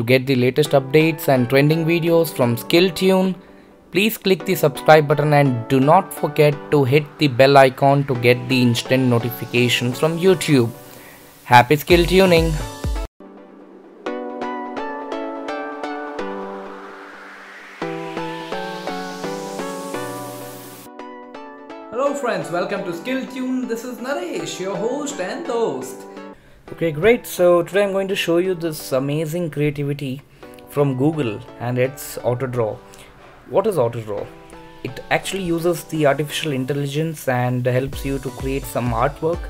To get the latest updates and trending videos from SkillTune, please click the subscribe button and do not forget to hit the bell icon to get the instant notifications from YouTube. Happy skill tuning! Hello friends, welcome to SkillTune. This is Naresh, your host and host. Okay, great. So today I'm going to show you this amazing creativity from Google and it's AutoDraw. What is AutoDraw? It actually uses the artificial intelligence and helps you to create some artwork.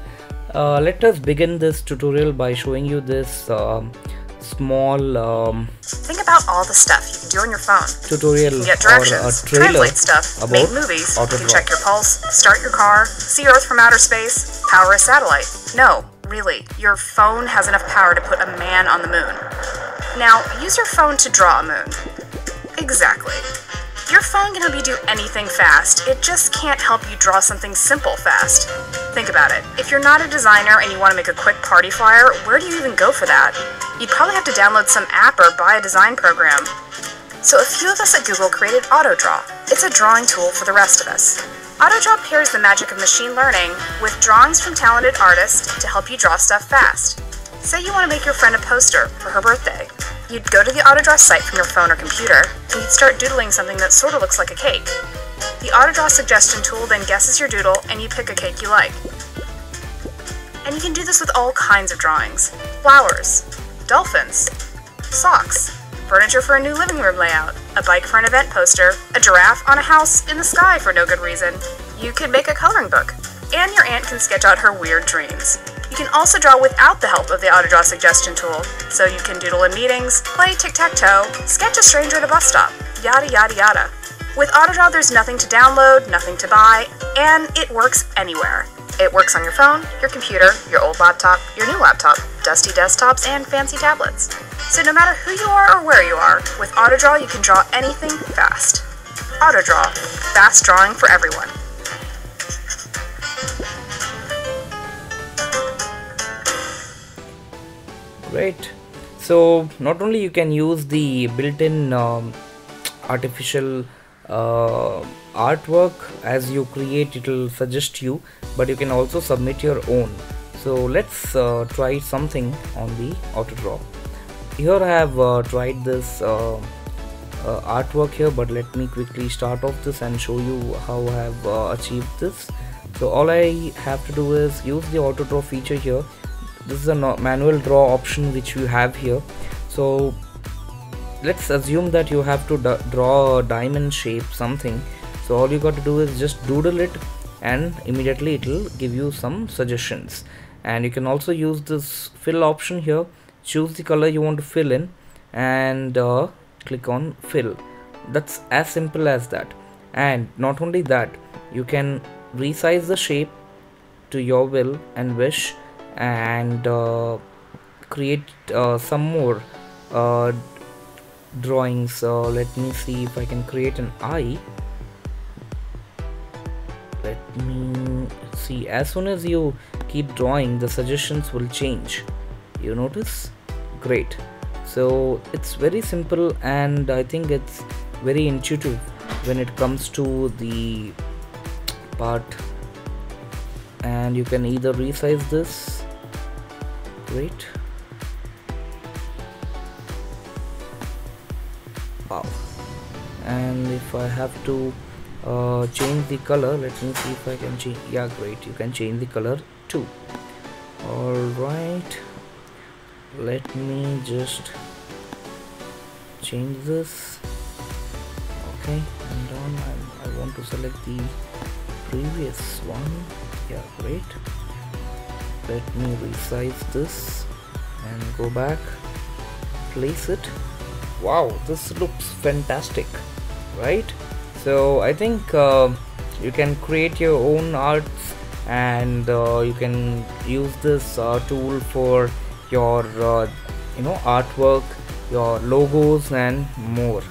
Uh, let us begin this tutorial by showing you this um, small um, Think about all the stuff you can do on your phone. tutorial You get directions, trailer translate stuff, about make movies, you can check your pulse, start your car, see Earth from outer space, power a satellite. No, really, your phone has enough power to put a man on the moon. Now, use your phone to draw a moon. Exactly. Your phone can help you do anything fast, it just can't help you draw something simple fast. Think about it. If you're not a designer and you want to make a quick party flyer, where do you even go for that? You'd probably have to download some app or buy a design program. So a few of us at Google created AutoDraw. It's a drawing tool for the rest of us. AutoDraw pairs the magic of machine learning with drawings from talented artists to help you draw stuff fast. Say you want to make your friend a poster for her birthday. You'd go to the AutoDraw site from your phone or computer, and you'd start doodling something that sort of looks like a cake. The AutoDraw suggestion tool then guesses your doodle, and you pick a cake you like. And you can do this with all kinds of drawings flowers, dolphins, socks, furniture for a new living room layout, a bike for an event poster, a giraffe on a house in the sky for no good reason. You can make a coloring book, and your aunt can sketch out her weird dreams. You can also draw without the help of the AutoDraw suggestion tool, so you can doodle in meetings, play tic tac toe, sketch a stranger at a bus stop, yada yada yada. With AutoDraw, there's nothing to download, nothing to buy, and it works anywhere. It works on your phone, your computer, your old laptop, your new laptop, dusty desktops, and fancy tablets. So no matter who you are or where you are, with AutoDraw you can draw anything fast. AutoDraw, fast drawing for everyone. great so not only you can use the built-in um, artificial uh, artwork as you create it will suggest you but you can also submit your own so let's uh, try something on the autodraw here i have uh, tried this uh, uh, artwork here but let me quickly start off this and show you how i have uh, achieved this. So all i have to do is use the auto draw feature here. This is a manual draw option which you have here. So let's assume that you have to draw a diamond shape something. So all you got to do is just doodle it and immediately it will give you some suggestions. And you can also use this fill option here choose the color you want to fill in and uh, click on fill. That's as simple as that. And not only that you can resize the shape to your will and wish and uh, create uh, some more uh, drawings. Uh, let me see if I can create an eye. Let me see. As soon as you keep drawing the suggestions will change. You notice great. So it's very simple and I think it's very intuitive when it comes to the part. And you can either resize this. Great. Wow. And if I have to uh, change the color let me see if I can change yeah great you can change the color too. Alright let me just change this. Okay and on I, I want to select the previous one. Yeah great. Let me resize this and go back. Place it. Wow this looks fantastic right? So i think uh, you can create your own arts and uh, you can use this uh, tool for your uh, you know artwork your logos and more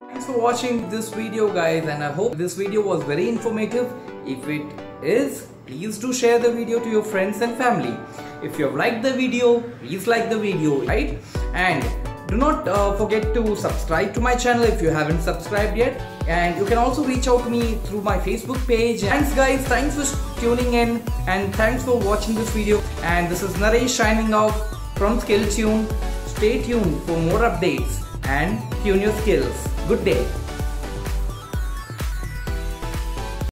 Thanks for watching this video guys and I hope this video was very informative. If it is please do share the video to your friends and family. If you have liked the video, please like the video, right? And do not uh, forget to subscribe to my channel if you haven't subscribed yet. And you can also reach out to me through my Facebook page. Thanks guys, thanks for tuning in and thanks for watching this video. And this is Naresh signing off from SkillTune. Stay tuned for more updates and tune your skills. Good day.